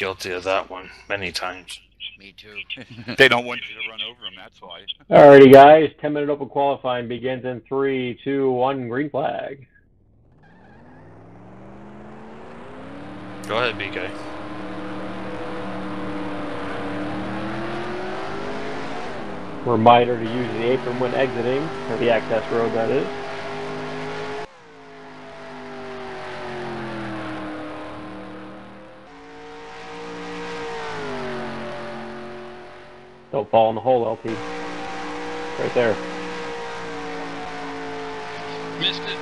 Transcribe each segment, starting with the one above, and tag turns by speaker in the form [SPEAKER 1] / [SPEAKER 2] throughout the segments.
[SPEAKER 1] guilty of that one many times.
[SPEAKER 2] Me too.
[SPEAKER 3] They don't want you to run over them, that's why.
[SPEAKER 4] Alrighty, guys. 10 minute open qualifying begins in three, two, one. Green flag.
[SPEAKER 1] Go ahead, BK.
[SPEAKER 4] Reminder to use the apron when exiting, or the access road, that is. Don't fall in the hole, LP. Right there.
[SPEAKER 5] Missed it.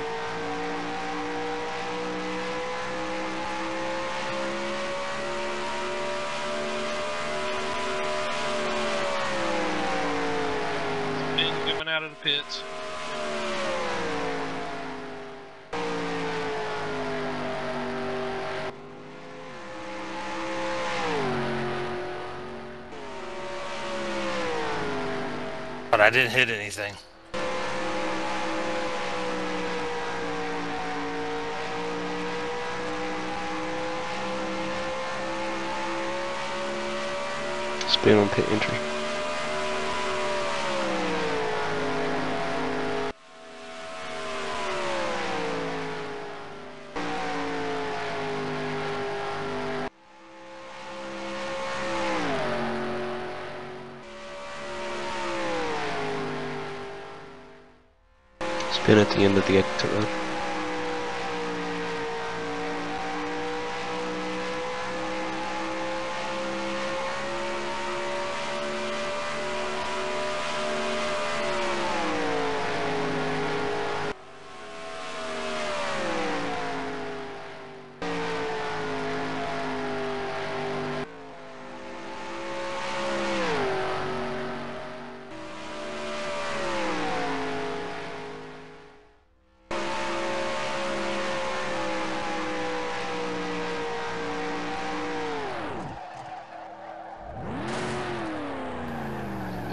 [SPEAKER 5] Big coming out of the pits.
[SPEAKER 1] But I didn't hit anything.
[SPEAKER 6] Spin on pit entry. Spin at the end of the road.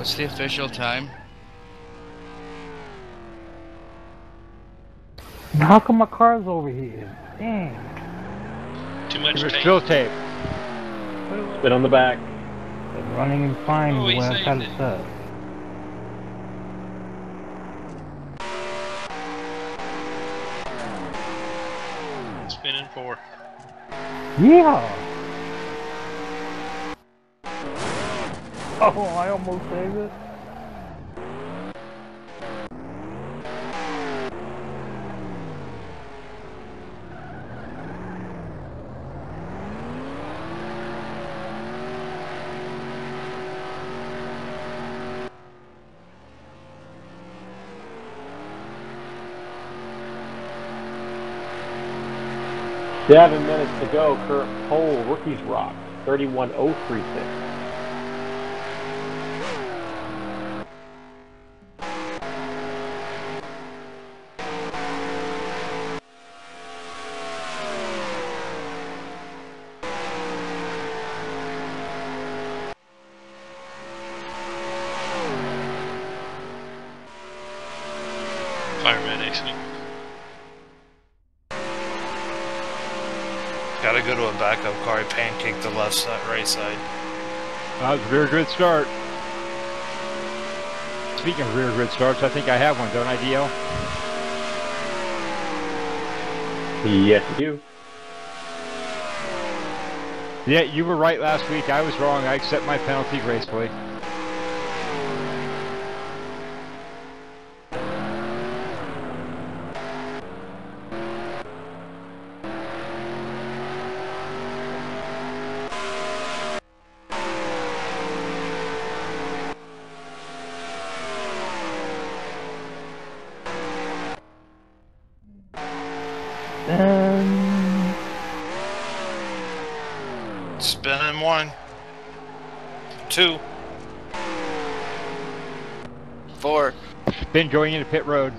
[SPEAKER 2] What's the official time?
[SPEAKER 7] How come my car's over here? Damn.
[SPEAKER 5] Too much
[SPEAKER 3] There's
[SPEAKER 5] tape.
[SPEAKER 3] still tape.
[SPEAKER 4] Spin on the back.
[SPEAKER 7] It's running and fine
[SPEAKER 5] Oh,
[SPEAKER 7] the
[SPEAKER 5] he
[SPEAKER 7] way I
[SPEAKER 5] saved
[SPEAKER 7] got
[SPEAKER 5] it.
[SPEAKER 7] it set.
[SPEAKER 5] Spinning four.
[SPEAKER 7] Yeah. Oh, I almost saved it.
[SPEAKER 4] Seven minutes to go. Current pole, Rookies Rock. 31036.
[SPEAKER 5] Fireman.
[SPEAKER 1] Gotta go to a backup car. I pancaked the left side, right side.
[SPEAKER 3] That was a very good start. Speaking of rear grid starts, I think I have one, don't I, DL?
[SPEAKER 4] Yes, you do.
[SPEAKER 3] Yeah, you were right last week. I was wrong. I accept my penalty gracefully.
[SPEAKER 7] Um,
[SPEAKER 1] Spinning one. Two.
[SPEAKER 2] Four.
[SPEAKER 3] Then going into pit road.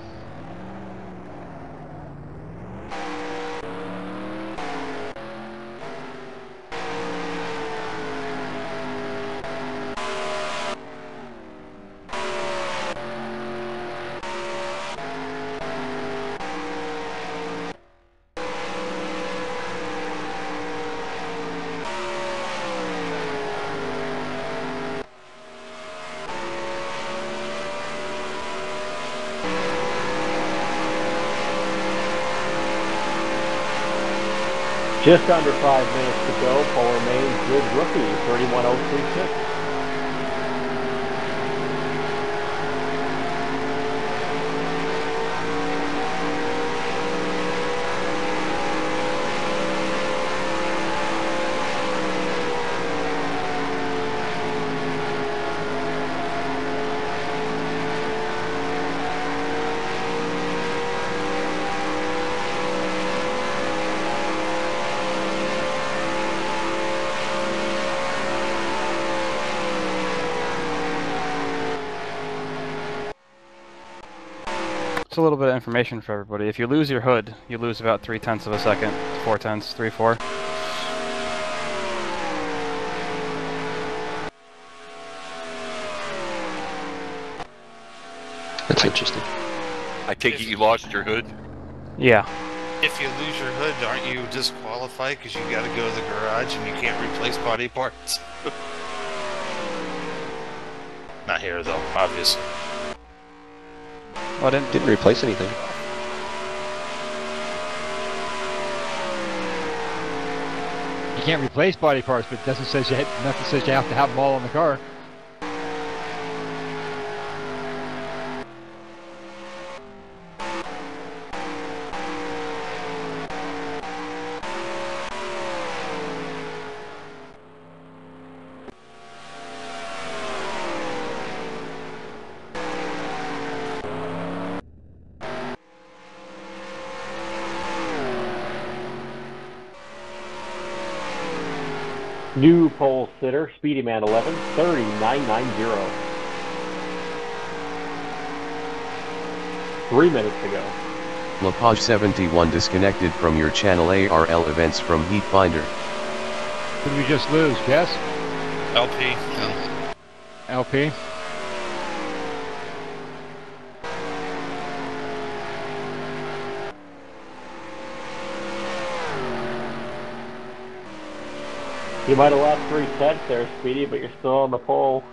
[SPEAKER 4] Just under five minutes to go. Pole remains good rookie, 31036.
[SPEAKER 8] It's a little bit of information for everybody. If you lose your hood, you lose about three tenths of a second. Four tenths, three, four.
[SPEAKER 6] That's interesting.
[SPEAKER 9] I take it you lost your hood.
[SPEAKER 8] Yeah.
[SPEAKER 1] If you lose your hood, aren't you disqualified because you got to go to the garage and you can't replace body parts? Not here though, obviously.
[SPEAKER 8] I didn't.
[SPEAKER 6] Didn't replace anything.
[SPEAKER 3] You can't replace body parts, but it doesn't say you ha- nothing says you have to have them all in the car.
[SPEAKER 4] New pole sitter, Speedy Man 11, 30990. Three minutes ago. go.
[SPEAKER 10] Lapage 71 disconnected from your channel ARL events from Heatfinder.
[SPEAKER 3] Who did we just lose? Guess?
[SPEAKER 1] LP.
[SPEAKER 3] LP?
[SPEAKER 4] You might have lost three tenths there, Speedy, but you're still on the pole.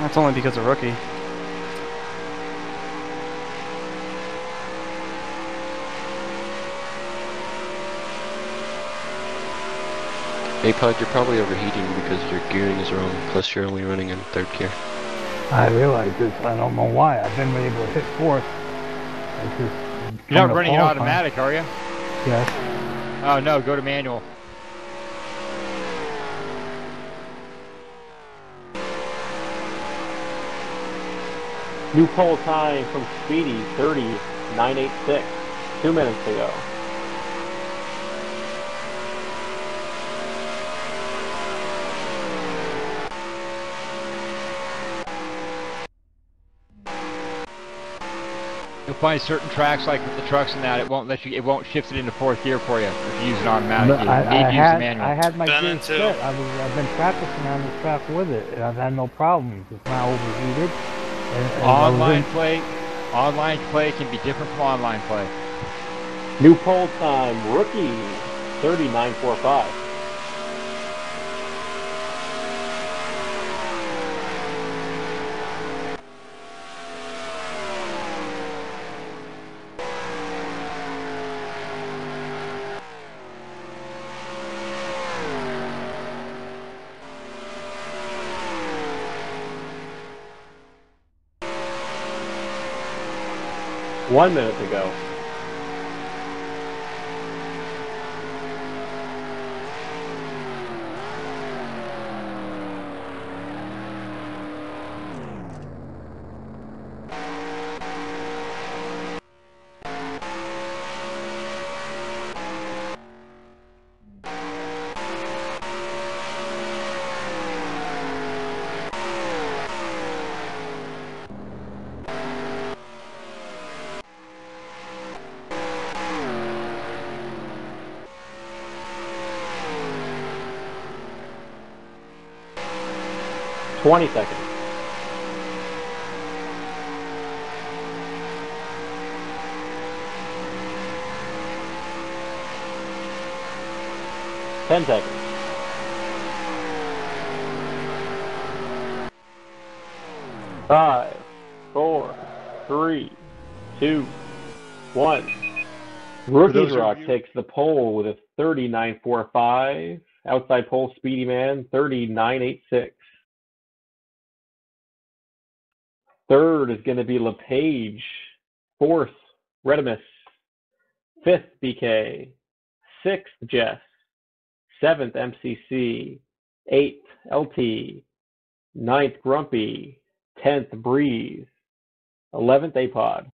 [SPEAKER 8] That's only because of rookie.
[SPEAKER 6] APOD, you're probably overheating because your gearing is wrong, plus you're only running in third gear.
[SPEAKER 7] I realize this. I don't know why. I've been able to hit fourth. Just
[SPEAKER 3] You're not running it
[SPEAKER 7] fall
[SPEAKER 3] automatic, are you?
[SPEAKER 7] Yes.
[SPEAKER 3] Oh no, go to manual.
[SPEAKER 4] New pole time from Speedy, 30986. Two minutes to go.
[SPEAKER 3] You'll find certain tracks like with the trucks and that it won't let you it won't shift it into fourth gear for you if you use it automatic.
[SPEAKER 7] But
[SPEAKER 3] You
[SPEAKER 7] I,
[SPEAKER 3] need
[SPEAKER 7] I
[SPEAKER 3] to use the
[SPEAKER 7] had
[SPEAKER 3] manual.
[SPEAKER 7] I had my
[SPEAKER 1] Done
[SPEAKER 7] gear set. I was I've been practicing on the track with it. and I've had no problems. It's not overheated. And, and
[SPEAKER 3] Online
[SPEAKER 7] in-
[SPEAKER 3] play online play can be different from online play.
[SPEAKER 4] New pole time, rookie, 30945. One minute to go. Twenty seconds. Ten seconds. Five, four, three, two, one. Rookies
[SPEAKER 11] those
[SPEAKER 4] Rock takes the pole with a 39.45. Outside pole, Speedy Man, 39.86. Third is going to be LePage. Fourth, Redimus. Fifth, BK. Sixth, Jess. Seventh, MCC. Eighth, LT. Ninth, Grumpy. Tenth, Breeze. Eleventh, APOD.